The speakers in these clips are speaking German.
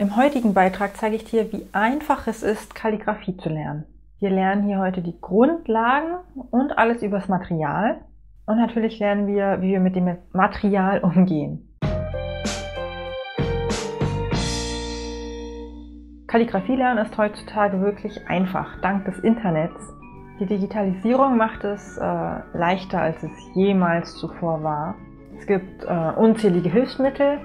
Im heutigen Beitrag zeige ich dir, wie einfach es ist, Kalligrafie zu lernen. Wir lernen hier heute die Grundlagen und alles übers Material. Und natürlich lernen wir, wie wir mit dem Material umgehen. Kalligrafie lernen ist heutzutage wirklich einfach, dank des Internets. Die Digitalisierung macht es äh, leichter, als es jemals zuvor war. Es gibt äh, unzählige Hilfsmittel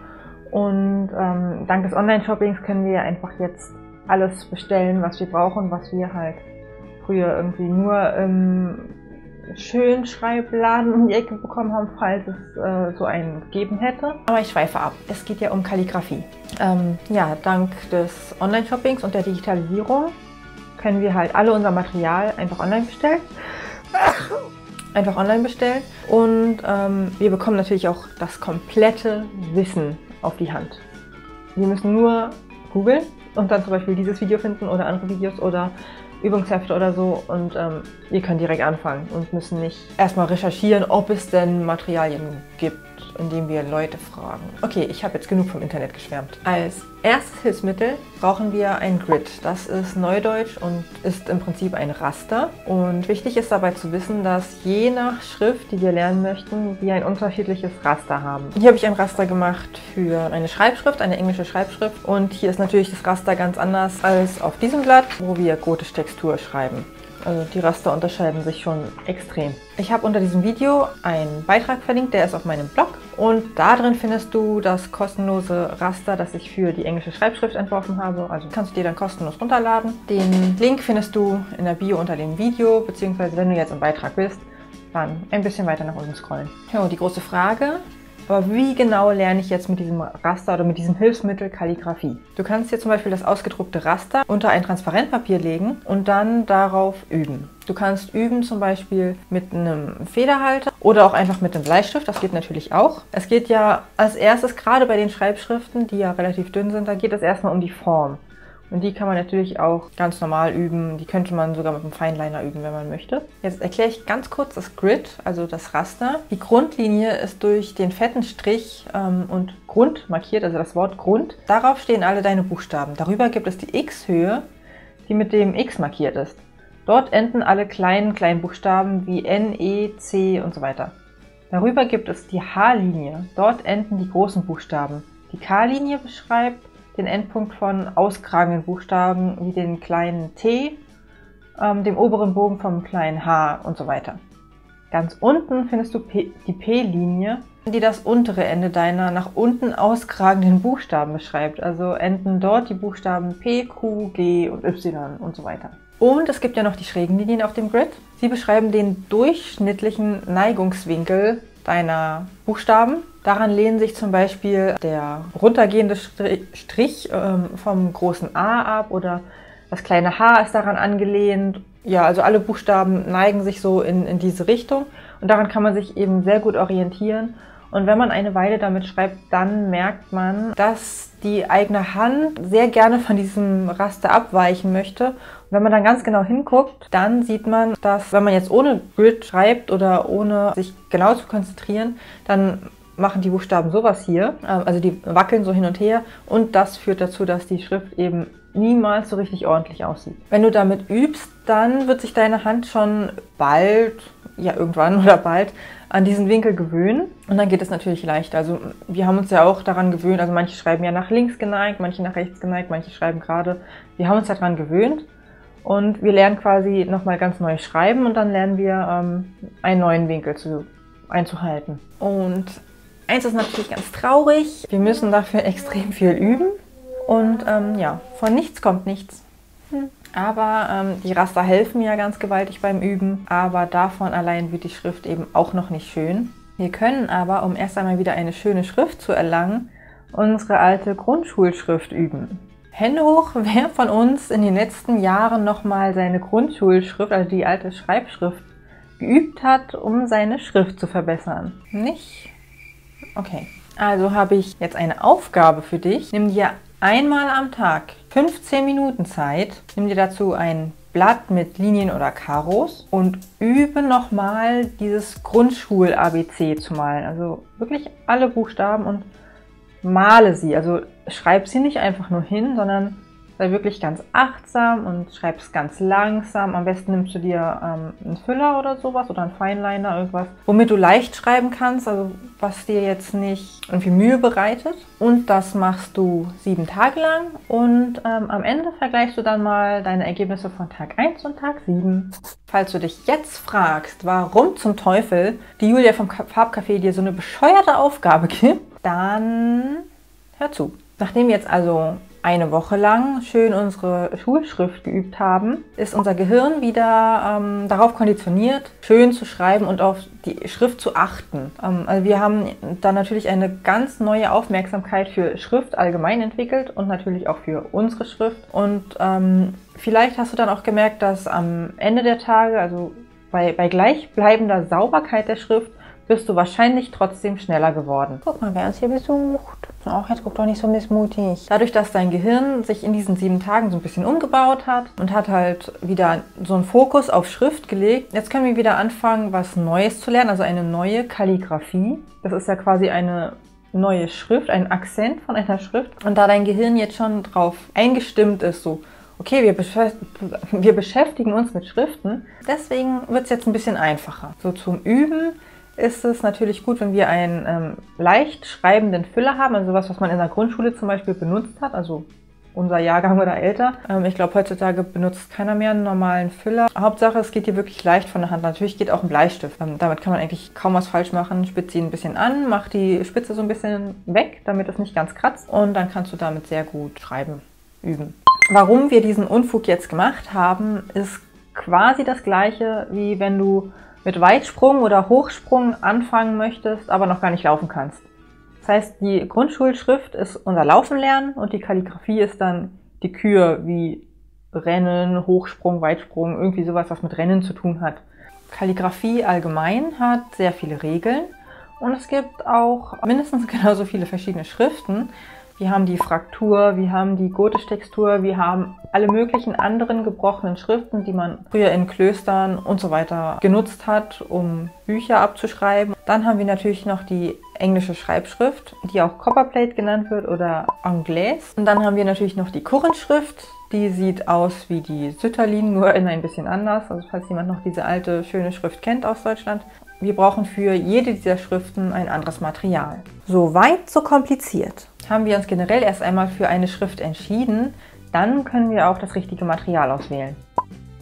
und ähm, dank des Online-Shoppings können wir einfach jetzt alles bestellen, was wir brauchen, was wir halt früher irgendwie nur im Schönschreibladen um die Ecke bekommen haben, falls es äh, so einen gegeben hätte. Aber ich schweife ab. Es geht ja um Kalligrafie. Ähm, ja, dank des Online-Shoppings und der Digitalisierung können wir halt alle unser Material einfach online bestellen. Einfach online bestellen. Und ähm, wir bekommen natürlich auch das komplette Wissen auf die Hand. Wir müssen nur googeln und dann zum Beispiel dieses Video finden oder andere Videos oder Übungshefte oder so und ähm, ihr könnt direkt anfangen und müssen nicht erstmal recherchieren, ob es denn Materialien gibt indem wir Leute fragen. Okay, ich habe jetzt genug vom Internet geschwärmt. Als erstes Hilfsmittel brauchen wir ein Grid. Das ist Neudeutsch und ist im Prinzip ein Raster. Und wichtig ist dabei zu wissen, dass je nach Schrift, die wir lernen möchten, wir ein unterschiedliches Raster haben. Hier habe ich ein Raster gemacht für eine Schreibschrift, eine englische Schreibschrift. Und hier ist natürlich das Raster ganz anders als auf diesem Blatt, wo wir gotisch Textur schreiben. Also die Raster unterscheiden sich schon extrem. Ich habe unter diesem Video einen Beitrag verlinkt, der ist auf meinem Blog. Und da drin findest du das kostenlose Raster, das ich für die englische Schreibschrift entworfen habe. Also kannst du dir dann kostenlos runterladen. Den Link findest du in der Bio unter dem Video, beziehungsweise wenn du jetzt im Beitrag bist, dann ein bisschen weiter nach unten scrollen. Jo, die große Frage, aber wie genau lerne ich jetzt mit diesem Raster oder mit diesem Hilfsmittel Kalligrafie? Du kannst hier zum Beispiel das ausgedruckte Raster unter ein Transparentpapier legen und dann darauf üben. Du kannst üben zum Beispiel mit einem Federhalter oder auch einfach mit einem Bleistift, das geht natürlich auch. Es geht ja als erstes, gerade bei den Schreibschriften, die ja relativ dünn sind, da geht es erstmal um die Form. Und die kann man natürlich auch ganz normal üben. Die könnte man sogar mit einem Feinliner üben, wenn man möchte. Jetzt erkläre ich ganz kurz das Grid, also das Raster. Die Grundlinie ist durch den fetten Strich ähm, und Grund markiert, also das Wort Grund. Darauf stehen alle deine Buchstaben. Darüber gibt es die X-Höhe, die mit dem X markiert ist. Dort enden alle kleinen, kleinen Buchstaben wie N, E, C und so weiter. Darüber gibt es die H-Linie. Dort enden die großen Buchstaben. Die K-Linie beschreibt den Endpunkt von auskragenden Buchstaben wie den kleinen T, ähm, dem oberen Bogen vom kleinen H und so weiter. Ganz unten findest du P die P-Linie, die das untere Ende deiner nach unten auskragenden Buchstaben beschreibt. Also enden dort die Buchstaben P, Q, G und Y und so weiter. Und es gibt ja noch die schrägen Linien auf dem Grid. Sie beschreiben den durchschnittlichen Neigungswinkel deiner Buchstaben. Daran lehnen sich zum Beispiel der runtergehende Strich ähm, vom großen A ab oder das kleine H ist daran angelehnt. Ja, also alle Buchstaben neigen sich so in, in diese Richtung und daran kann man sich eben sehr gut orientieren. Und wenn man eine Weile damit schreibt, dann merkt man, dass die eigene Hand sehr gerne von diesem Raster abweichen möchte. Und wenn man dann ganz genau hinguckt, dann sieht man, dass wenn man jetzt ohne Grid schreibt oder ohne sich genau zu konzentrieren, dann machen die Buchstaben sowas hier. Ähm, also die wackeln so hin und her und das führt dazu, dass die Schrift eben niemals so richtig ordentlich aussieht. Wenn du damit übst, dann wird sich deine Hand schon bald, ja irgendwann oder bald, an diesen Winkel gewöhnen und dann geht es natürlich leichter. Also wir haben uns ja auch daran gewöhnt, also manche schreiben ja nach links geneigt, manche nach rechts geneigt, manche schreiben gerade. Wir haben uns daran gewöhnt und wir lernen quasi nochmal ganz neu schreiben und dann lernen wir ähm, einen neuen Winkel zu, einzuhalten. Und Eins ist natürlich ganz traurig. Wir müssen dafür extrem viel üben. Und ähm, ja, von nichts kommt nichts. Hm. Aber ähm, die Raster helfen ja ganz gewaltig beim Üben. Aber davon allein wird die Schrift eben auch noch nicht schön. Wir können aber, um erst einmal wieder eine schöne Schrift zu erlangen, unsere alte Grundschulschrift üben. Hände hoch, wer von uns in den letzten Jahren nochmal seine Grundschulschrift, also die alte Schreibschrift, geübt hat, um seine Schrift zu verbessern. Nicht? Okay, also habe ich jetzt eine Aufgabe für dich. Nimm dir einmal am Tag 15 Minuten Zeit. Nimm dir dazu ein Blatt mit Linien oder Karos und übe nochmal dieses Grundschul-ABC zu malen. Also wirklich alle Buchstaben und male sie. Also schreib sie nicht einfach nur hin, sondern sei wirklich ganz achtsam und schreib es ganz langsam. Am besten nimmst du dir ähm, einen Füller oder sowas oder einen Feinliner, irgendwas, womit du leicht schreiben kannst, also was dir jetzt nicht irgendwie Mühe bereitet. Und das machst du sieben Tage lang und ähm, am Ende vergleichst du dann mal deine Ergebnisse von Tag 1 und Tag 7. Falls du dich jetzt fragst, warum zum Teufel die Julia vom Farbcafé dir so eine bescheuerte Aufgabe gibt, dann hör zu. Nachdem jetzt also eine Woche lang schön unsere Schulschrift geübt haben, ist unser Gehirn wieder ähm, darauf konditioniert, schön zu schreiben und auf die Schrift zu achten. Ähm, also wir haben da natürlich eine ganz neue Aufmerksamkeit für Schrift allgemein entwickelt und natürlich auch für unsere Schrift. Und ähm, vielleicht hast du dann auch gemerkt, dass am Ende der Tage, also bei, bei gleichbleibender Sauberkeit der Schrift, bist du wahrscheinlich trotzdem schneller geworden. Guck mal, wer uns hier besucht. Auch jetzt guck doch nicht so missmutig. Dadurch, dass dein Gehirn sich in diesen sieben Tagen so ein bisschen umgebaut hat und hat halt wieder so einen Fokus auf Schrift gelegt, jetzt können wir wieder anfangen, was Neues zu lernen, also eine neue Kalligrafie. Das ist ja quasi eine neue Schrift, ein Akzent von einer Schrift. Und da dein Gehirn jetzt schon drauf eingestimmt ist, so okay, wir, beschäft wir beschäftigen uns mit Schriften, deswegen wird es jetzt ein bisschen einfacher. So zum Üben ist es natürlich gut, wenn wir einen ähm, leicht schreibenden Füller haben, also sowas, was man in der Grundschule zum Beispiel benutzt hat, also unser Jahrgang oder älter. Ähm, ich glaube, heutzutage benutzt keiner mehr einen normalen Füller. Hauptsache, es geht hier wirklich leicht von der Hand. Natürlich geht auch ein Bleistift. Ähm, damit kann man eigentlich kaum was falsch machen. Spitze ihn ein bisschen an, mach die Spitze so ein bisschen weg, damit es nicht ganz kratzt. Und dann kannst du damit sehr gut schreiben, üben. Warum wir diesen Unfug jetzt gemacht haben, ist quasi das gleiche, wie wenn du mit Weitsprung oder Hochsprung anfangen möchtest, aber noch gar nicht laufen kannst. Das heißt, die Grundschulschrift ist unser Laufen lernen und die Kalligrafie ist dann die Kür wie Rennen, Hochsprung, Weitsprung, irgendwie sowas, was mit Rennen zu tun hat. Kalligrafie allgemein hat sehr viele Regeln und es gibt auch mindestens genauso viele verschiedene Schriften, wir haben die Fraktur, wir haben die Gotisch-Textur, wir haben alle möglichen anderen gebrochenen Schriften, die man früher in Klöstern und so weiter genutzt hat, um Bücher abzuschreiben. Dann haben wir natürlich noch die englische Schreibschrift, die auch Copperplate genannt wird oder Anglais. Und dann haben wir natürlich noch die Kurrenschrift. Die sieht aus wie die Sütterlin, nur in ein bisschen anders. Also falls jemand noch diese alte schöne Schrift kennt aus Deutschland. Wir brauchen für jede dieser Schriften ein anderes Material. So weit, so kompliziert. Haben wir uns generell erst einmal für eine Schrift entschieden, dann können wir auch das richtige Material auswählen.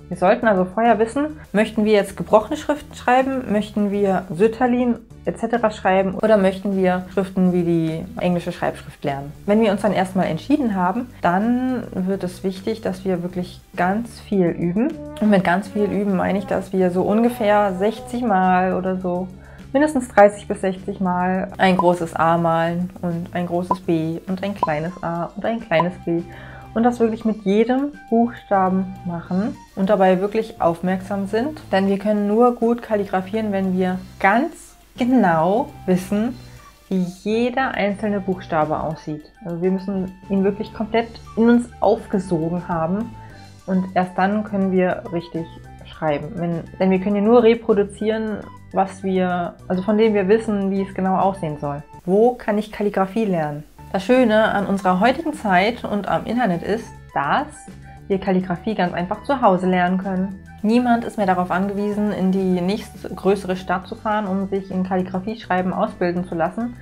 Wir sollten also vorher wissen, möchten wir jetzt gebrochene Schriften schreiben, möchten wir Sütterlin etc. schreiben oder möchten wir Schriften wie die englische Schreibschrift lernen. Wenn wir uns dann erstmal entschieden haben, dann wird es wichtig, dass wir wirklich ganz viel üben. Und mit ganz viel üben meine ich, dass wir so ungefähr 60 Mal oder so mindestens 30 bis 60 Mal ein großes A malen und ein großes B und ein kleines A und ein kleines B und das wirklich mit jedem Buchstaben machen und dabei wirklich aufmerksam sind. Denn wir können nur gut kalligrafieren, wenn wir ganz genau wissen, wie jeder einzelne Buchstabe aussieht. Also wir müssen ihn wirklich komplett in uns aufgesogen haben und erst dann können wir richtig schreiben. Wenn, denn wir können ja nur reproduzieren, was wir, also von dem wir wissen, wie es genau aussehen soll. Wo kann ich Kalligrafie lernen? Das Schöne an unserer heutigen Zeit und am Internet ist, dass wir Kalligrafie ganz einfach zu Hause lernen können. Niemand ist mehr darauf angewiesen, in die nächstgrößere Stadt zu fahren, um sich in Kalligrafie-Schreiben ausbilden zu lassen.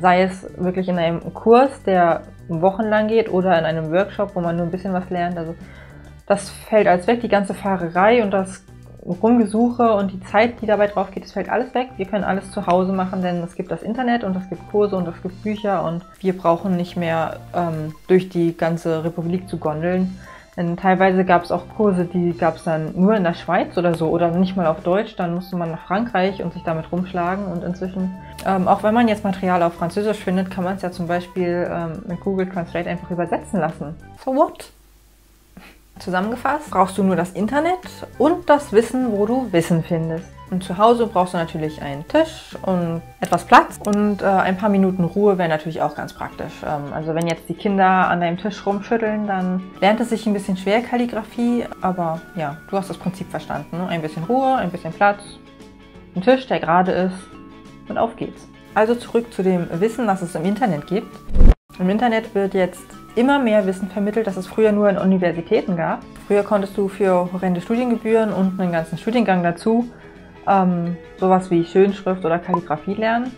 Sei es wirklich in einem Kurs, der wochenlang geht, oder in einem Workshop, wo man nur ein bisschen was lernt. Also das fällt als weg, die ganze Fahrerei und das Rumgesuche und die Zeit, die dabei drauf geht, das fällt alles weg. Wir können alles zu Hause machen, denn es gibt das Internet und es gibt Kurse und es gibt Bücher und wir brauchen nicht mehr ähm, durch die ganze Republik zu gondeln. Denn teilweise gab es auch Kurse, die gab es dann nur in der Schweiz oder so oder nicht mal auf Deutsch. Dann musste man nach Frankreich und sich damit rumschlagen. Und inzwischen, ähm, auch wenn man jetzt Material auf Französisch findet, kann man es ja zum Beispiel ähm, mit Google Translate einfach übersetzen lassen. So what? Zusammengefasst brauchst du nur das Internet und das Wissen, wo du Wissen findest. Und zu Hause brauchst du natürlich einen Tisch und etwas Platz und äh, ein paar Minuten Ruhe wäre natürlich auch ganz praktisch. Ähm, also wenn jetzt die Kinder an deinem Tisch rumschütteln, dann lernt es sich ein bisschen schwer Kalligrafie, aber ja, du hast das Prinzip verstanden. Ne? Ein bisschen Ruhe, ein bisschen Platz, ein Tisch, der gerade ist und auf geht's. Also zurück zu dem Wissen, das es im Internet gibt. Im Internet wird jetzt immer mehr Wissen vermittelt, das es früher nur in Universitäten gab. Früher konntest du für horrende Studiengebühren und einen ganzen Studiengang dazu ähm, sowas wie Schönschrift oder Kalligrafie lernen.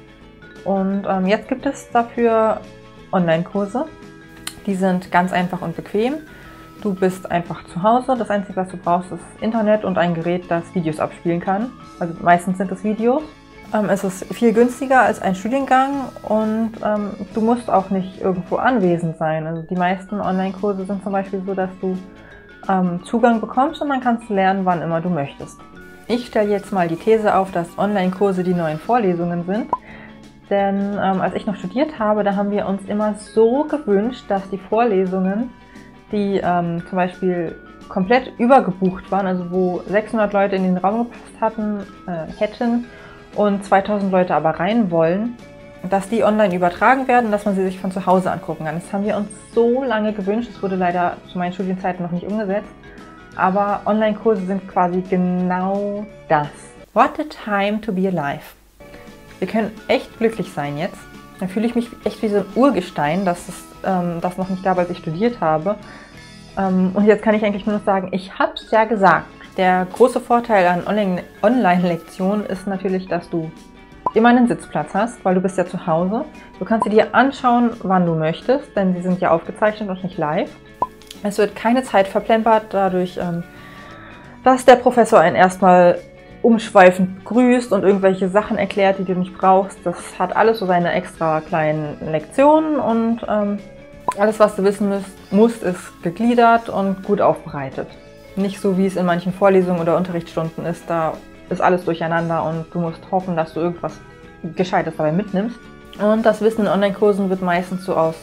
Und ähm, jetzt gibt es dafür Online-Kurse. Die sind ganz einfach und bequem. Du bist einfach zu Hause. Das Einzige, was du brauchst, ist Internet und ein Gerät, das Videos abspielen kann. Also meistens sind es Videos. Ähm, es ist viel günstiger als ein Studiengang und ähm, du musst auch nicht irgendwo anwesend sein. Also die meisten Online-Kurse sind zum Beispiel so, dass du ähm, Zugang bekommst und dann kannst du lernen, wann immer du möchtest. Ich stelle jetzt mal die These auf, dass Online-Kurse die neuen Vorlesungen sind. Denn ähm, als ich noch studiert habe, da haben wir uns immer so gewünscht, dass die Vorlesungen, die ähm, zum Beispiel komplett übergebucht waren, also wo 600 Leute in den Raum gepasst hatten, äh, hätten und 2000 Leute aber rein wollen, dass die online übertragen werden, dass man sie sich von zu Hause angucken kann. Das haben wir uns so lange gewünscht. Das wurde leider zu meinen Studienzeiten noch nicht umgesetzt. Aber Online-Kurse sind quasi genau das. What a time to be alive. Wir können echt glücklich sein jetzt. Da fühle ich mich echt wie so ein Urgestein, dass es ähm, das noch nicht gab, als ich studiert habe. Ähm, und jetzt kann ich eigentlich nur noch sagen, ich habe es ja gesagt. Der große Vorteil an Online-Lektionen ist natürlich, dass du immer einen Sitzplatz hast, weil du bist ja zu Hause. Du kannst sie dir anschauen, wann du möchtest, denn sie sind ja aufgezeichnet und nicht live. Es wird keine Zeit verplempert dadurch, ähm, dass der Professor einen erstmal umschweifend grüßt und irgendwelche Sachen erklärt, die du nicht brauchst. Das hat alles so seine extra kleinen Lektionen und ähm, alles, was du wissen musst, ist gegliedert und gut aufbereitet. Nicht so, wie es in manchen Vorlesungen oder Unterrichtsstunden ist. Da ist alles durcheinander und du musst hoffen, dass du irgendwas Gescheites dabei mitnimmst. Und das Wissen in Online-Kursen wird meistens so aus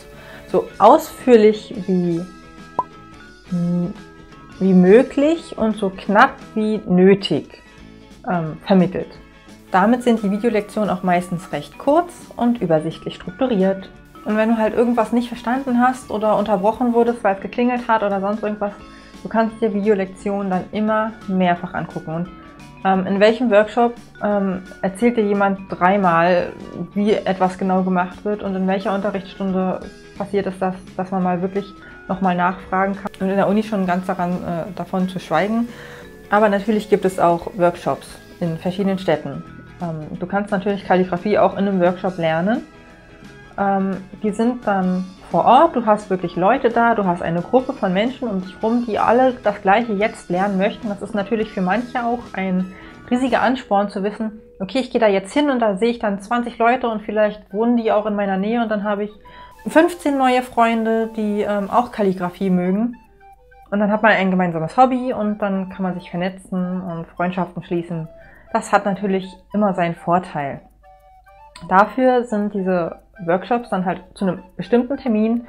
so ausführlich wie, wie möglich und so knapp wie nötig ähm, vermittelt. Damit sind die Videolektionen auch meistens recht kurz und übersichtlich strukturiert. Und wenn du halt irgendwas nicht verstanden hast oder unterbrochen wurdest, weil es geklingelt hat oder sonst irgendwas, Du kannst dir Videolektionen dann immer mehrfach angucken. Und ähm, in welchem Workshop ähm, erzählt dir jemand dreimal, wie etwas genau gemacht wird und in welcher Unterrichtsstunde passiert es, dass, dass man mal wirklich nochmal nachfragen kann. Und in der Uni schon ganz daran äh, davon zu schweigen. Aber natürlich gibt es auch Workshops in verschiedenen Städten. Ähm, du kannst natürlich Kalligrafie auch in einem Workshop lernen. Ähm, die sind dann vor Ort, du hast wirklich Leute da, du hast eine Gruppe von Menschen um dich rum, die alle das Gleiche jetzt lernen möchten. Das ist natürlich für manche auch ein riesiger Ansporn zu wissen, okay, ich gehe da jetzt hin und da sehe ich dann 20 Leute und vielleicht wohnen die auch in meiner Nähe und dann habe ich 15 neue Freunde, die ähm, auch Kalligrafie mögen. Und dann hat man ein gemeinsames Hobby und dann kann man sich vernetzen und Freundschaften schließen. Das hat natürlich immer seinen Vorteil. Dafür sind diese Workshops dann halt zu einem bestimmten Termin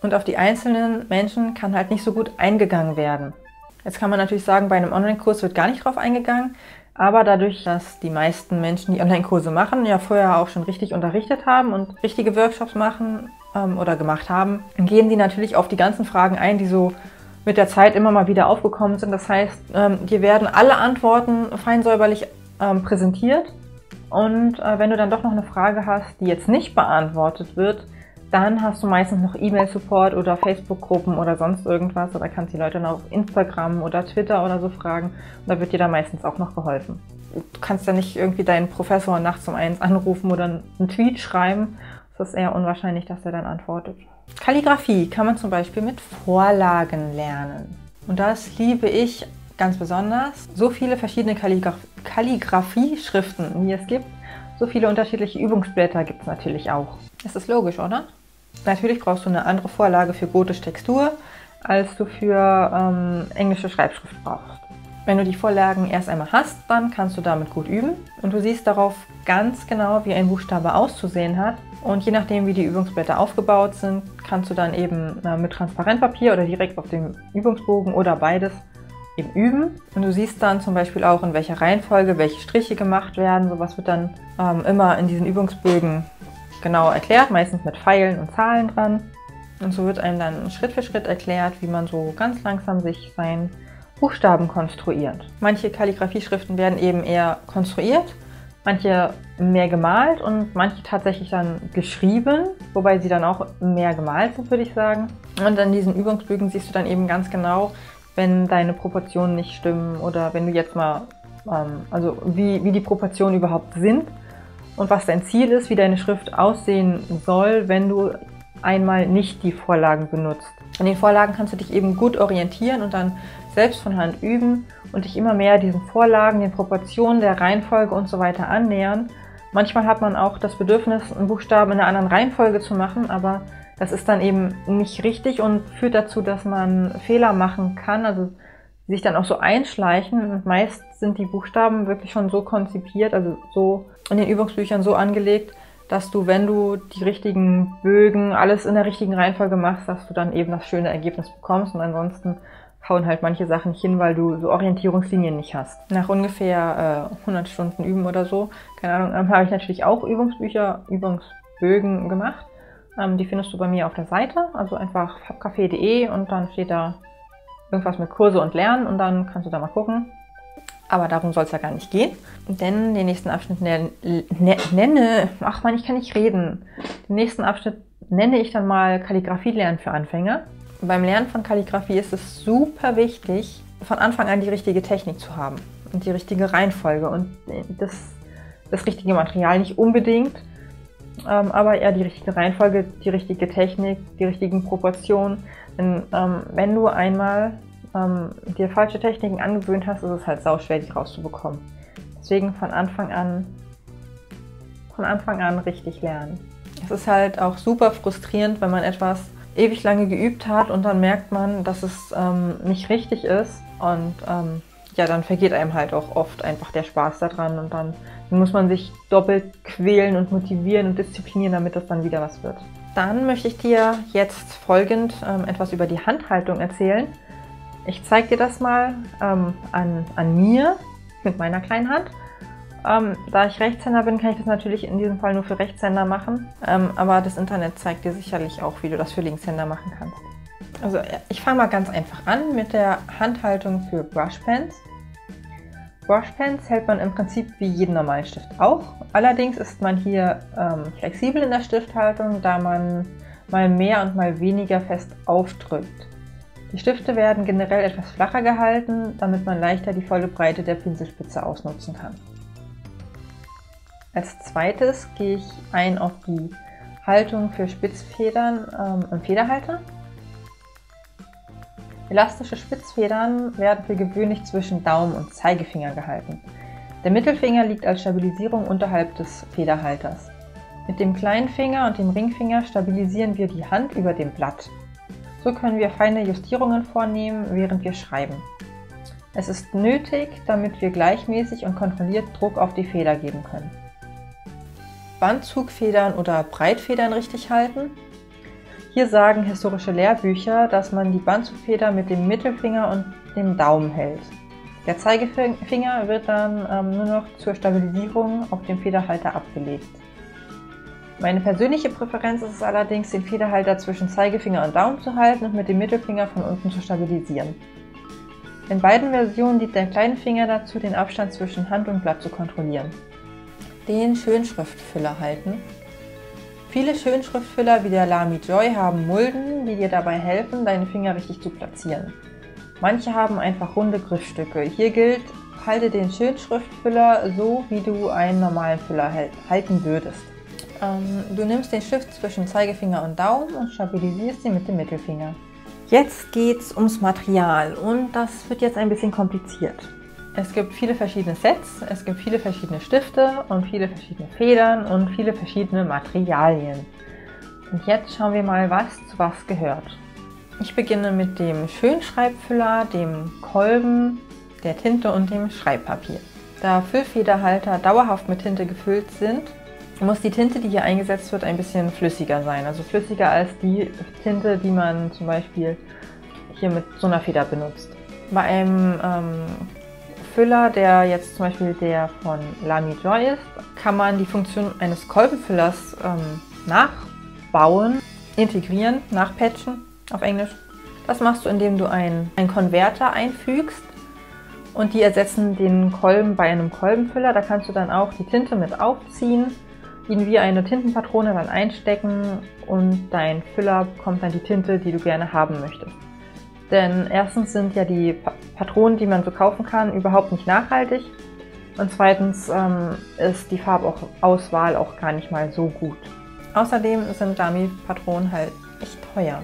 und auf die einzelnen Menschen kann halt nicht so gut eingegangen werden. Jetzt kann man natürlich sagen, bei einem Online-Kurs wird gar nicht drauf eingegangen, aber dadurch, dass die meisten Menschen, die Online-Kurse machen, ja vorher auch schon richtig unterrichtet haben und richtige Workshops machen ähm, oder gemacht haben, gehen die natürlich auf die ganzen Fragen ein, die so mit der Zeit immer mal wieder aufgekommen sind. Das heißt, ähm, dir werden alle Antworten feinsäuberlich ähm, präsentiert und äh, wenn du dann doch noch eine Frage hast, die jetzt nicht beantwortet wird, dann hast du meistens noch E-Mail-Support oder Facebook-Gruppen oder sonst irgendwas oder kannst die Leute dann auf Instagram oder Twitter oder so fragen und da wird dir dann meistens auch noch geholfen. Du kannst ja nicht irgendwie deinen Professor nachts um eins anrufen oder einen Tweet schreiben. Es ist eher unwahrscheinlich, dass er dann antwortet. Kalligrafie kann man zum Beispiel mit Vorlagen lernen. Und das liebe ich ganz besonders. So viele verschiedene Kalligraf Kalligrafie-Schriften, wie es gibt, so viele unterschiedliche Übungsblätter gibt es natürlich auch. Das ist logisch, oder? Natürlich brauchst du eine andere Vorlage für gotische Textur, als du für ähm, englische Schreibschrift brauchst. Wenn du die Vorlagen erst einmal hast, dann kannst du damit gut üben und du siehst darauf ganz genau, wie ein Buchstabe auszusehen hat. Und je nachdem, wie die Übungsblätter aufgebaut sind, kannst du dann eben äh, mit Transparentpapier oder direkt auf dem Übungsbogen oder beides im Üben. Und du siehst dann zum Beispiel auch, in welcher Reihenfolge welche Striche gemacht werden. Sowas wird dann ähm, immer in diesen Übungsbögen genau erklärt, meistens mit Pfeilen und Zahlen dran. Und so wird einem dann Schritt für Schritt erklärt, wie man so ganz langsam sich seinen Buchstaben konstruiert. Manche Kalligrafieschriften werden eben eher konstruiert, Manche mehr gemalt und manche tatsächlich dann geschrieben, wobei sie dann auch mehr gemalt sind, würde ich sagen. Und an diesen Übungsbögen siehst du dann eben ganz genau, wenn deine Proportionen nicht stimmen oder wenn du jetzt mal, ähm, also wie, wie die Proportionen überhaupt sind und was dein Ziel ist, wie deine Schrift aussehen soll, wenn du einmal nicht die Vorlagen benutzt. An den Vorlagen kannst du dich eben gut orientieren und dann selbst von Hand üben und dich immer mehr diesen Vorlagen, den Proportionen, der Reihenfolge und so weiter annähern. Manchmal hat man auch das Bedürfnis, einen Buchstaben in einer anderen Reihenfolge zu machen, aber das ist dann eben nicht richtig und führt dazu, dass man Fehler machen kann, also sich dann auch so einschleichen. Und meist sind die Buchstaben wirklich schon so konzipiert, also so in den Übungsbüchern so angelegt, dass du, wenn du die richtigen Bögen, alles in der richtigen Reihenfolge machst, dass du dann eben das schöne Ergebnis bekommst und ansonsten hauen halt manche Sachen nicht hin, weil du so Orientierungslinien nicht hast. Nach ungefähr äh, 100 Stunden Üben oder so, keine Ahnung, ähm, habe ich natürlich auch Übungsbücher, Übungsbögen gemacht. Ähm, die findest du bei mir auf der Seite, also einfach fabcafé.de und dann steht da irgendwas mit Kurse und Lernen und dann kannst du da mal gucken. Aber darum soll es ja gar nicht gehen. Denn den nächsten Abschnitt nenne, nenne, ach man, ich kann nicht reden. Den nächsten Abschnitt nenne ich dann mal Kalligrafie lernen für Anfänger. Beim Lernen von Kalligrafie ist es super wichtig, von Anfang an die richtige Technik zu haben und die richtige Reihenfolge und das, das richtige Material nicht unbedingt, ähm, aber eher die richtige Reihenfolge, die richtige Technik, die richtigen Proportionen. Denn ähm, wenn du einmal ähm, dir falsche Techniken angewöhnt hast, ist es halt sau schwer, die rauszubekommen. Deswegen von Anfang an, von Anfang an richtig lernen. Es ist halt auch super frustrierend, wenn man etwas ewig lange geübt hat und dann merkt man, dass es ähm, nicht richtig ist und ähm, ja, dann vergeht einem halt auch oft einfach der Spaß daran und dann muss man sich doppelt quälen und motivieren und disziplinieren, damit das dann wieder was wird. Dann möchte ich dir jetzt folgend ähm, etwas über die Handhaltung erzählen. Ich zeige dir das mal ähm, an, an mir mit meiner kleinen Hand ähm, da ich Rechtshänder bin, kann ich das natürlich in diesem Fall nur für Rechtshänder machen. Ähm, aber das Internet zeigt dir sicherlich auch, wie du das für Linkshänder machen kannst. Also ich fange mal ganz einfach an mit der Handhaltung für Brushpens. Brushpens hält man im Prinzip wie jeden normalen Stift auch. Allerdings ist man hier ähm, flexibel in der Stifthaltung, da man mal mehr und mal weniger fest aufdrückt. Die Stifte werden generell etwas flacher gehalten, damit man leichter die volle Breite der Pinselspitze ausnutzen kann. Als zweites gehe ich ein auf die Haltung für Spitzfedern ähm, im Federhalter. Elastische Spitzfedern werden für gewöhnlich zwischen Daumen und Zeigefinger gehalten. Der Mittelfinger liegt als Stabilisierung unterhalb des Federhalters. Mit dem kleinen Finger und dem Ringfinger stabilisieren wir die Hand über dem Blatt. So können wir feine Justierungen vornehmen, während wir schreiben. Es ist nötig, damit wir gleichmäßig und kontrolliert Druck auf die Feder geben können. Bandzugfedern oder Breitfedern richtig halten. Hier sagen historische Lehrbücher, dass man die Bandzugfeder mit dem Mittelfinger und dem Daumen hält. Der Zeigefinger wird dann ähm, nur noch zur Stabilisierung auf dem Federhalter abgelegt. Meine persönliche Präferenz ist es allerdings, den Federhalter zwischen Zeigefinger und Daumen zu halten und mit dem Mittelfinger von unten zu stabilisieren. In beiden Versionen dient der kleine Finger dazu, den Abstand zwischen Hand und Blatt zu kontrollieren den Schönschriftfüller halten. Viele Schönschriftfüller wie der Lamy Joy haben Mulden, die dir dabei helfen, deine Finger richtig zu platzieren. Manche haben einfach runde Griffstücke. Hier gilt, halte den Schönschriftfüller so, wie du einen normalen Füller halten würdest. Ähm, du nimmst den Stift zwischen Zeigefinger und Daumen und stabilisierst ihn mit dem Mittelfinger. Jetzt geht's ums Material und das wird jetzt ein bisschen kompliziert. Es gibt viele verschiedene Sets, es gibt viele verschiedene Stifte und viele verschiedene Federn und viele verschiedene Materialien. Und jetzt schauen wir mal, was zu was gehört. Ich beginne mit dem Schönschreibfüller, dem Kolben, der Tinte und dem Schreibpapier. Da Füllfederhalter dauerhaft mit Tinte gefüllt sind, muss die Tinte, die hier eingesetzt wird, ein bisschen flüssiger sein. Also flüssiger als die Tinte, die man zum Beispiel hier mit so einer Feder benutzt. Bei einem ähm, Füller, der jetzt zum Beispiel der von Lamy Joy ist, kann man die Funktion eines Kolbenfüllers ähm, nachbauen, integrieren, nachpatchen auf Englisch. Das machst du, indem du einen Konverter einfügst und die ersetzen den Kolben bei einem Kolbenfüller. Da kannst du dann auch die Tinte mit aufziehen, ihn wie eine Tintenpatrone dann einstecken und dein Füller bekommt dann die Tinte, die du gerne haben möchtest. Denn erstens sind ja die Patronen, die man so kaufen kann, überhaupt nicht nachhaltig. Und zweitens ähm, ist die Farbauswahl auch gar nicht mal so gut. Außerdem sind Dummy-Patronen halt echt teuer.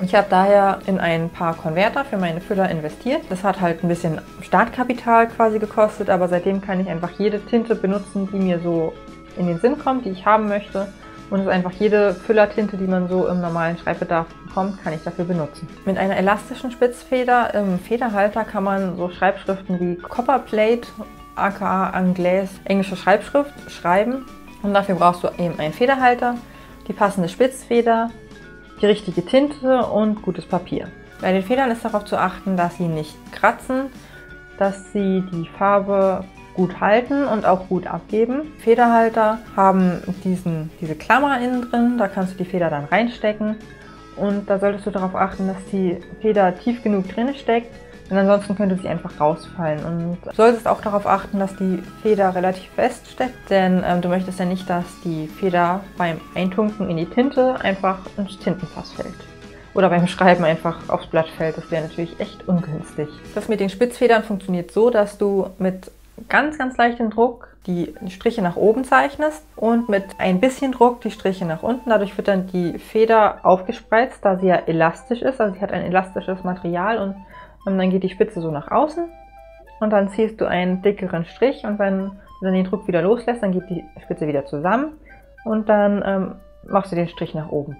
Ich habe daher in ein paar Konverter für meine Füller investiert. Das hat halt ein bisschen Startkapital quasi gekostet, aber seitdem kann ich einfach jede Tinte benutzen, die mir so in den Sinn kommt, die ich haben möchte. Und es ist einfach jede Füllertinte, die man so im normalen Schreibbedarf bekommt, kann ich dafür benutzen. Mit einer elastischen Spitzfeder im Federhalter kann man so Schreibschriften wie Copperplate, aka Anglaise, englische Schreibschrift schreiben. Und dafür brauchst du eben einen Federhalter, die passende Spitzfeder, die richtige Tinte und gutes Papier. Bei den Federn ist darauf zu achten, dass sie nicht kratzen, dass sie die Farbe gut halten und auch gut abgeben. Federhalter haben diesen, diese Klammer innen drin, da kannst du die Feder dann reinstecken und da solltest du darauf achten, dass die Feder tief genug drin steckt, denn ansonsten könnte sie einfach rausfallen. Und du solltest auch darauf achten, dass die Feder relativ fest steckt, denn ähm, du möchtest ja nicht, dass die Feder beim Eintunken in die Tinte einfach ins Tintenfass fällt. Oder beim Schreiben einfach aufs Blatt fällt. Das wäre natürlich echt ungünstig. Das mit den Spitzfedern funktioniert so, dass du mit ganz, ganz leichtem Druck die Striche nach oben zeichnest und mit ein bisschen Druck die Striche nach unten. Dadurch wird dann die Feder aufgespreizt, da sie ja elastisch ist. Also sie hat ein elastisches Material und dann geht die Spitze so nach außen und dann ziehst du einen dickeren Strich und wenn du dann den Druck wieder loslässt, dann geht die Spitze wieder zusammen und dann ähm, machst du den Strich nach oben.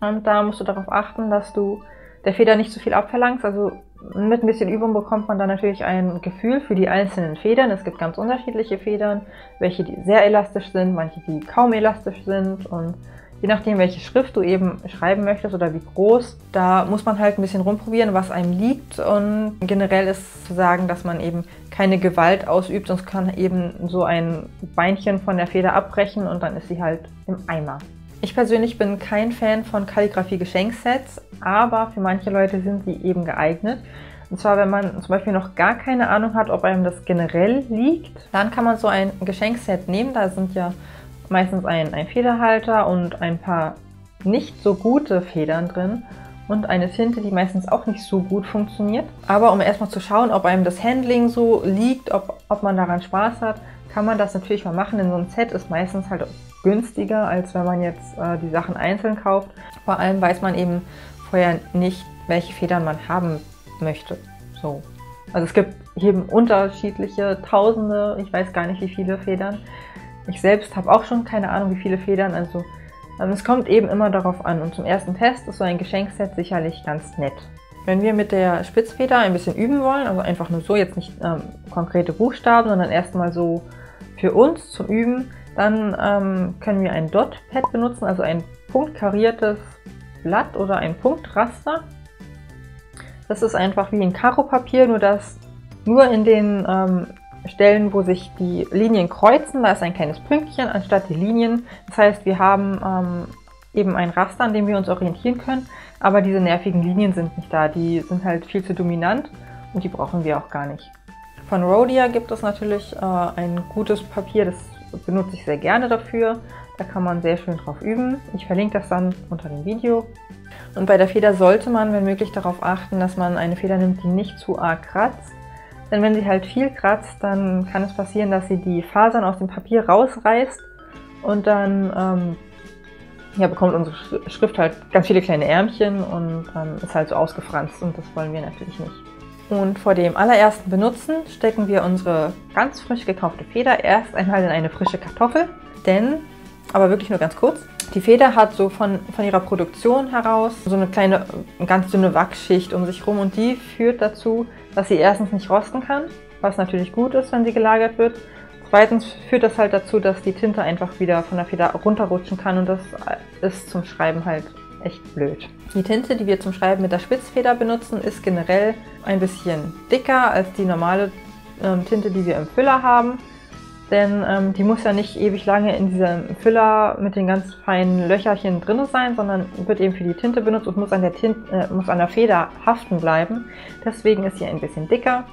Und da musst du darauf achten, dass du der Feder nicht zu viel abverlangst. Also mit ein bisschen Übung bekommt man dann natürlich ein Gefühl für die einzelnen Federn. Es gibt ganz unterschiedliche Federn, welche die sehr elastisch sind, manche die kaum elastisch sind und Je nachdem, welche Schrift du eben schreiben möchtest oder wie groß, da muss man halt ein bisschen rumprobieren, was einem liegt. Und generell ist zu sagen, dass man eben keine Gewalt ausübt, sonst kann eben so ein Beinchen von der Feder abbrechen und dann ist sie halt im Eimer. Ich persönlich bin kein Fan von Kalligrafie-Geschenksets, aber für manche Leute sind sie eben geeignet. Und zwar, wenn man zum Beispiel noch gar keine Ahnung hat, ob einem das generell liegt, dann kann man so ein Geschenkset nehmen. Da sind ja meistens ein, ein Federhalter und ein paar nicht so gute Federn drin und eine Tinte, die meistens auch nicht so gut funktioniert. Aber um erstmal zu schauen, ob einem das Handling so liegt, ob, ob man daran Spaß hat, kann man das natürlich mal machen. Denn so ein Set ist meistens halt günstiger, als wenn man jetzt äh, die Sachen einzeln kauft. Vor allem weiß man eben vorher nicht, welche Federn man haben möchte. So. Also es gibt eben unterschiedliche Tausende, ich weiß gar nicht wie viele Federn. Ich selbst habe auch schon keine Ahnung, wie viele Federn, also ähm, es kommt eben immer darauf an. Und zum ersten Test ist so ein Geschenkset sicherlich ganz nett. Wenn wir mit der Spitzfeder ein bisschen üben wollen, also einfach nur so, jetzt nicht ähm, konkrete Buchstaben, sondern erstmal so für uns zum Üben, dann ähm, können wir ein Dot-Pad benutzen, also ein punktkariertes Blatt oder ein Punktraster. Das ist einfach wie ein Karo-Papier, nur dass nur in den ähm, Stellen, wo sich die Linien kreuzen, da ist ein kleines Pünktchen anstatt die Linien. Das heißt, wir haben ähm, eben ein Raster, an dem wir uns orientieren können, aber diese nervigen Linien sind nicht da. Die sind halt viel zu dominant und die brauchen wir auch gar nicht. Von Rhodia gibt es natürlich äh, ein gutes Papier, das benutze ich sehr gerne dafür. Da kann man sehr schön drauf üben. Ich verlinke das dann unter dem Video. Und bei der Feder sollte man, wenn möglich, darauf achten, dass man eine Feder nimmt, die nicht zu arg kratzt. Denn wenn sie halt viel kratzt, dann kann es passieren, dass sie die Fasern aus dem Papier rausreißt und dann ähm, ja, bekommt unsere Schrift halt ganz viele kleine Ärmchen und ähm, ist halt so ausgefranst und das wollen wir natürlich nicht. Und vor dem allerersten Benutzen stecken wir unsere ganz frisch gekaufte Feder erst einmal in eine frische Kartoffel, denn, aber wirklich nur ganz kurz, die Feder hat so von, von ihrer Produktion heraus so eine kleine, ganz dünne Wachsschicht um sich rum und die führt dazu, dass sie erstens nicht rosten kann, was natürlich gut ist, wenn sie gelagert wird. Zweitens führt das halt dazu, dass die Tinte einfach wieder von der Feder runterrutschen kann und das ist zum Schreiben halt echt blöd. Die Tinte, die wir zum Schreiben mit der Spitzfeder benutzen, ist generell ein bisschen dicker als die normale ähm, Tinte, die wir im Füller haben. Denn ähm, die muss ja nicht ewig lange in diesem Füller mit den ganz feinen Löcherchen drin sein, sondern wird eben für die Tinte benutzt und muss an der, Tinte, äh, muss an der Feder haften bleiben. Deswegen ist sie ein bisschen dicker.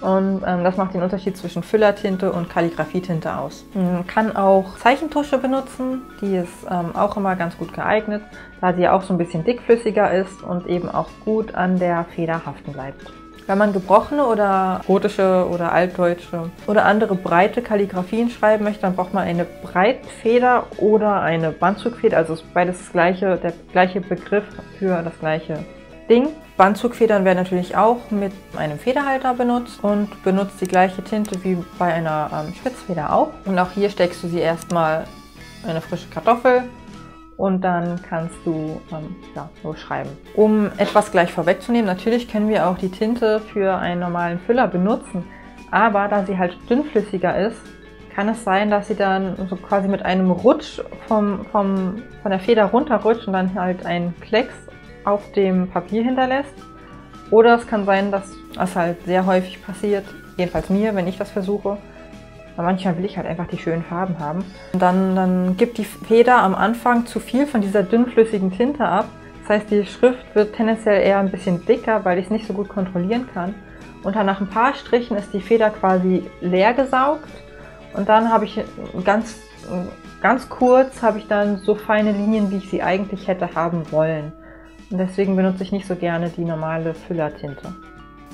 Und ähm, das macht den Unterschied zwischen Füllertinte und Kalligrafietinte aus. Man kann auch Zeichentusche benutzen, die ist ähm, auch immer ganz gut geeignet, da sie auch so ein bisschen dickflüssiger ist und eben auch gut an der Feder haften bleibt. Wenn man gebrochene oder gotische oder altdeutsche oder andere breite Kalligrafien schreiben möchte, dann braucht man eine Breitfeder oder eine Bandzugfeder. Also ist beides das gleiche, der gleiche Begriff für das gleiche Ding. Bandzugfedern werden natürlich auch mit einem Federhalter benutzt und benutzt die gleiche Tinte wie bei einer ähm, Spitzfeder auch. Und auch hier steckst du sie erstmal in eine frische Kartoffel und dann kannst du ähm, ja, so schreiben. Um etwas gleich vorwegzunehmen, natürlich können wir auch die Tinte für einen normalen Füller benutzen, aber da sie halt dünnflüssiger ist, kann es sein, dass sie dann so quasi mit einem Rutsch vom, vom, von der Feder runterrutscht und dann halt einen Klecks auf dem Papier hinterlässt. Oder es kann sein, dass das halt sehr häufig passiert, jedenfalls mir, wenn ich das versuche, weil manchmal will ich halt einfach die schönen Farben haben. Und dann, dann gibt die Feder am Anfang zu viel von dieser dünnflüssigen Tinte ab. Das heißt, die Schrift wird tendenziell eher ein bisschen dicker, weil ich es nicht so gut kontrollieren kann. Und dann nach ein paar Strichen ist die Feder quasi leer gesaugt. Und dann habe ich ganz, ganz kurz habe ich dann so feine Linien, wie ich sie eigentlich hätte haben wollen. Deswegen benutze ich nicht so gerne die normale Füllertinte.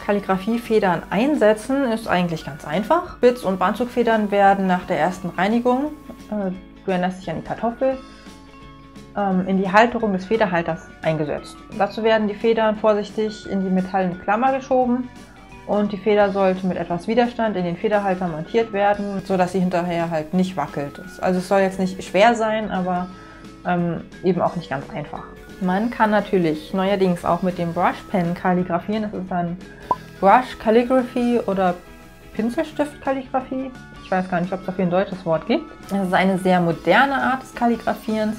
Kalligrafiefedern einsetzen ist eigentlich ganz einfach. Spitz- und Bandzugfedern werden nach der ersten Reinigung, äh, du erinnerst dich an die Kartoffel, ähm, in die Halterung des Federhalters eingesetzt. Dazu werden die Federn vorsichtig in die metallene Klammer geschoben und die Feder sollte mit etwas Widerstand in den Federhalter montiert werden, sodass sie hinterher halt nicht wackelt. Also es soll jetzt nicht schwer sein, aber ähm, eben auch nicht ganz einfach. Man kann natürlich neuerdings auch mit dem Brush Pen kalligrafieren. Das ist dann Brush Calligraphy oder Pinselstift Kalligrafie. Ich weiß gar nicht, ob es dafür ein deutsches Wort gibt. Das ist eine sehr moderne Art des Kalligrafierens,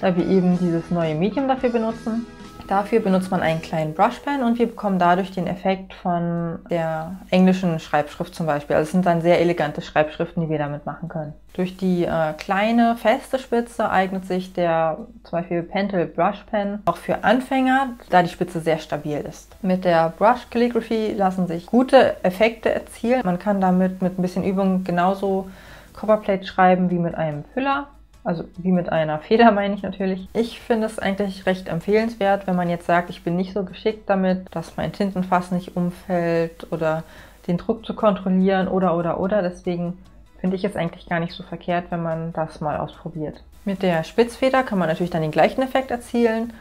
da wir eben dieses neue Medium dafür benutzen. Dafür benutzt man einen kleinen Brushpen und wir bekommen dadurch den Effekt von der englischen Schreibschrift zum Beispiel. Also es sind dann sehr elegante Schreibschriften, die wir damit machen können. Durch die äh, kleine, feste Spitze eignet sich der zum Beispiel Pentel Brush Pen auch für Anfänger, da die Spitze sehr stabil ist. Mit der Brush Calligraphy lassen sich gute Effekte erzielen. Man kann damit mit ein bisschen Übung genauso Copperplate schreiben wie mit einem Füller. Also wie mit einer Feder meine ich natürlich. Ich finde es eigentlich recht empfehlenswert, wenn man jetzt sagt, ich bin nicht so geschickt damit, dass mein Tintenfass nicht umfällt oder den Druck zu kontrollieren oder oder oder. Deswegen finde ich es eigentlich gar nicht so verkehrt, wenn man das mal ausprobiert. Mit der Spitzfeder kann man natürlich dann den gleichen Effekt erzielen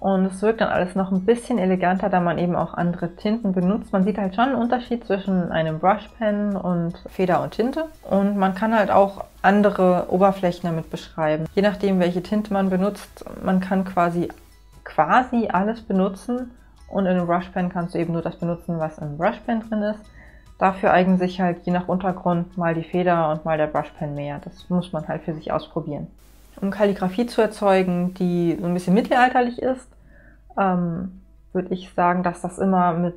und es wirkt dann alles noch ein bisschen eleganter, da man eben auch andere Tinten benutzt. Man sieht halt schon einen Unterschied zwischen einem Brushpen und Feder und Tinte. Und man kann halt auch andere Oberflächen damit beschreiben. Je nachdem, welche Tinte man benutzt, man kann quasi, quasi alles benutzen. Und in einem Brushpen kannst du eben nur das benutzen, was im Brushpen drin ist. Dafür eignen sich halt je nach Untergrund mal die Feder und mal der Brushpen mehr. Das muss man halt für sich ausprobieren um Kalligrafie zu erzeugen, die so ein bisschen mittelalterlich ist, ähm, würde ich sagen, dass das immer mit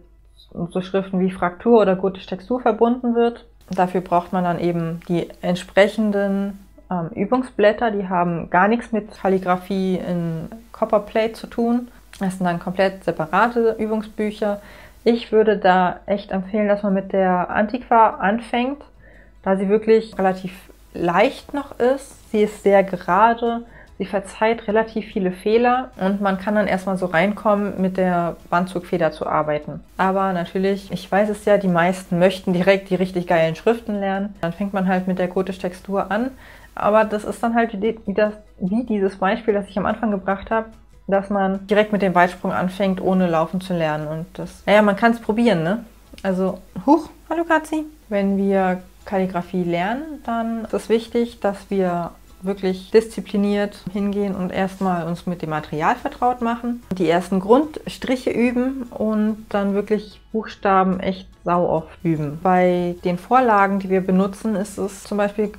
so Schriften wie Fraktur oder gotische Textur verbunden wird. Dafür braucht man dann eben die entsprechenden ähm, Übungsblätter, die haben gar nichts mit Kalligrafie in Copperplate zu tun. Das sind dann komplett separate Übungsbücher. Ich würde da echt empfehlen, dass man mit der Antiqua anfängt, da sie wirklich relativ leicht noch ist. Sie ist sehr gerade, sie verzeiht relativ viele Fehler und man kann dann erstmal so reinkommen, mit der Bandzugfeder zu arbeiten. Aber natürlich, ich weiß es ja, die meisten möchten direkt die richtig geilen Schriften lernen. Dann fängt man halt mit der Gotisch-Textur an. Aber das ist dann halt wie, das, wie dieses Beispiel, das ich am Anfang gebracht habe, dass man direkt mit dem Weitsprung anfängt, ohne laufen zu lernen. Und das, naja, man kann es probieren, ne? Also, huch, hallo Katzi. Wenn wir Kalligrafie lernen, dann ist es wichtig, dass wir wirklich diszipliniert hingehen und erstmal uns mit dem Material vertraut machen, die ersten Grundstriche üben und dann wirklich Buchstaben echt sau oft üben. Bei den Vorlagen, die wir benutzen, ist es zum Beispiel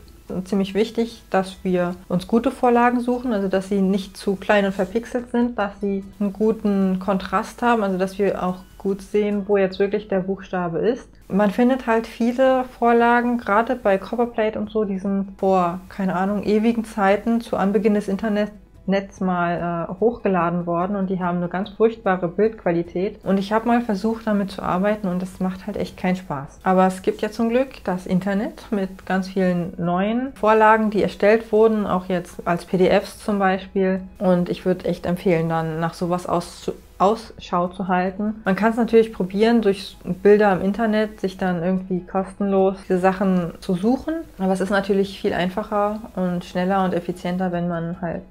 ziemlich wichtig, dass wir uns gute Vorlagen suchen, also dass sie nicht zu klein und verpixelt sind, dass sie einen guten Kontrast haben, also dass wir auch gut sehen, wo jetzt wirklich der Buchstabe ist. Man findet halt viele Vorlagen, gerade bei Copperplate und so, die sind vor, keine Ahnung, ewigen Zeiten zu Anbeginn des Internets Netz mal äh, hochgeladen worden und die haben eine ganz furchtbare Bildqualität. Und ich habe mal versucht, damit zu arbeiten und es macht halt echt keinen Spaß. Aber es gibt ja zum Glück das Internet mit ganz vielen neuen Vorlagen, die erstellt wurden, auch jetzt als PDFs zum Beispiel. Und ich würde echt empfehlen, dann nach sowas auszu Ausschau zu halten. Man kann es natürlich probieren, durch Bilder im Internet sich dann irgendwie kostenlos diese Sachen zu suchen. Aber es ist natürlich viel einfacher und schneller und effizienter, wenn man halt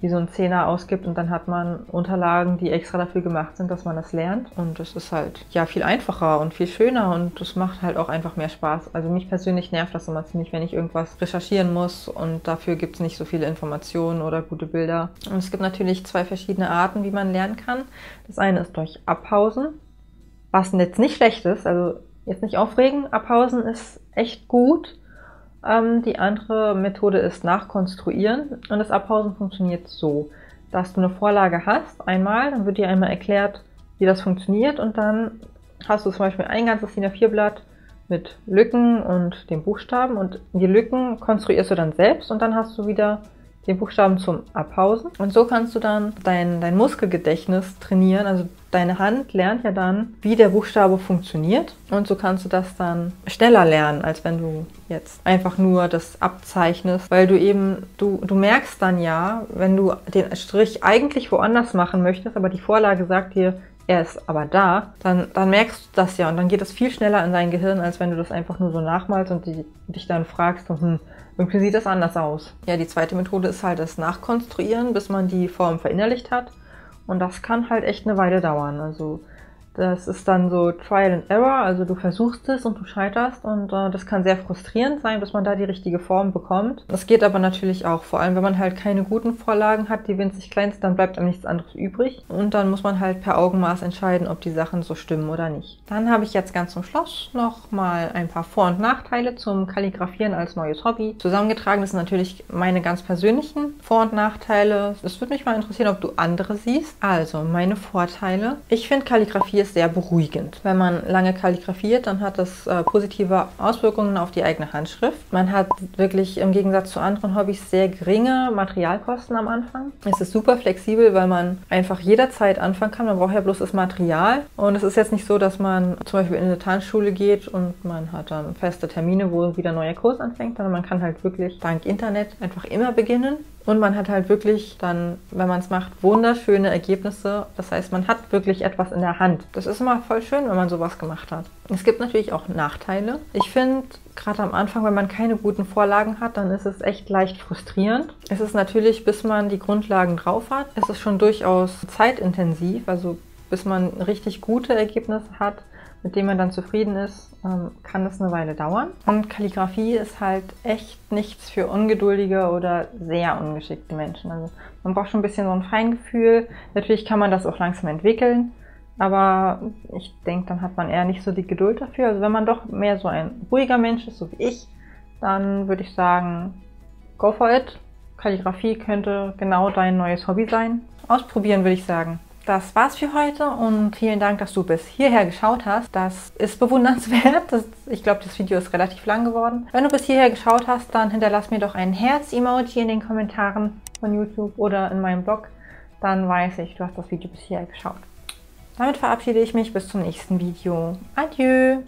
wie so ein Zehner ausgibt und dann hat man Unterlagen, die extra dafür gemacht sind, dass man das lernt. Und das ist halt ja viel einfacher und viel schöner und das macht halt auch einfach mehr Spaß. Also mich persönlich nervt das immer ziemlich, wenn ich irgendwas recherchieren muss und dafür gibt es nicht so viele Informationen oder gute Bilder. Und es gibt natürlich zwei verschiedene Arten, wie man lernen kann. Das eine ist durch Abpausen, was jetzt nicht schlecht ist, also jetzt nicht aufregen. Abpausen ist echt gut ähm, die andere Methode ist Nachkonstruieren und das Abpausen funktioniert so, dass du eine Vorlage hast, einmal, dann wird dir einmal erklärt, wie das funktioniert und dann hast du zum Beispiel ein ganzes DIN A4-Blatt mit Lücken und den Buchstaben und die Lücken konstruierst du dann selbst und dann hast du wieder den Buchstaben zum Abpausen. Und so kannst du dann dein, dein Muskelgedächtnis trainieren. Also deine Hand lernt ja dann, wie der Buchstabe funktioniert. Und so kannst du das dann schneller lernen, als wenn du jetzt einfach nur das abzeichnest. Weil du eben, du, du merkst dann ja, wenn du den Strich eigentlich woanders machen möchtest, aber die Vorlage sagt dir, er ist aber da, dann, dann merkst du das ja und dann geht es viel schneller in dein Gehirn, als wenn du das einfach nur so nachmalst und die, dich dann fragst, hm, irgendwie sieht das anders aus. Ja, die zweite Methode ist halt das Nachkonstruieren, bis man die Form verinnerlicht hat. Und das kann halt echt eine Weile dauern. Also das ist dann so Trial and Error, also du versuchst es und du scheiterst und äh, das kann sehr frustrierend sein, bis man da die richtige Form bekommt. Das geht aber natürlich auch, vor allem wenn man halt keine guten Vorlagen hat, die winzig klein sind, dann bleibt einem nichts anderes übrig und dann muss man halt per Augenmaß entscheiden, ob die Sachen so stimmen oder nicht. Dann habe ich jetzt ganz zum Schluss noch mal ein paar Vor- und Nachteile zum Kalligrafieren als neues Hobby zusammengetragen. Sind natürlich meine ganz persönlichen Vor- und Nachteile. Es würde mich mal interessieren, ob du andere siehst. Also meine Vorteile. Ich finde Kalligrafie ist sehr beruhigend. Wenn man lange kalligrafiert, dann hat das äh, positive Auswirkungen auf die eigene Handschrift. Man hat wirklich im Gegensatz zu anderen Hobbys sehr geringe Materialkosten am Anfang. Es ist super flexibel, weil man einfach jederzeit anfangen kann. Man braucht ja bloß das Material. Und es ist jetzt nicht so, dass man zum Beispiel in eine Tanzschule geht und man hat dann feste Termine, wo wieder ein neuer Kurs anfängt, sondern man kann halt wirklich dank Internet einfach immer beginnen und man hat halt wirklich dann, wenn man es macht, wunderschöne Ergebnisse. Das heißt, man hat wirklich etwas in der Hand. Das ist immer voll schön, wenn man sowas gemacht hat. Es gibt natürlich auch Nachteile. Ich finde, gerade am Anfang, wenn man keine guten Vorlagen hat, dann ist es echt leicht frustrierend. Es ist natürlich, bis man die Grundlagen drauf hat, ist es schon durchaus zeitintensiv. Also bis man richtig gute Ergebnisse hat, mit dem man dann zufrieden ist, ähm, kann das eine Weile dauern. Und Kalligrafie ist halt echt nichts für ungeduldige oder sehr ungeschickte Menschen. Also man braucht schon ein bisschen so ein Feingefühl. Natürlich kann man das auch langsam entwickeln, aber ich denke, dann hat man eher nicht so die Geduld dafür. Also wenn man doch mehr so ein ruhiger Mensch ist, so wie ich, dann würde ich sagen, go for it. Kalligrafie könnte genau dein neues Hobby sein. Ausprobieren würde ich sagen. Das war's für heute und vielen Dank, dass du bis hierher geschaut hast. Das ist bewundernswert. Das, ich glaube, das Video ist relativ lang geworden. Wenn du bis hierher geschaut hast, dann hinterlass mir doch ein Herz-Emoji in den Kommentaren von YouTube oder in meinem Blog. Dann weiß ich, du hast das Video bis hierher geschaut. Damit verabschiede ich mich bis zum nächsten Video. Adieu!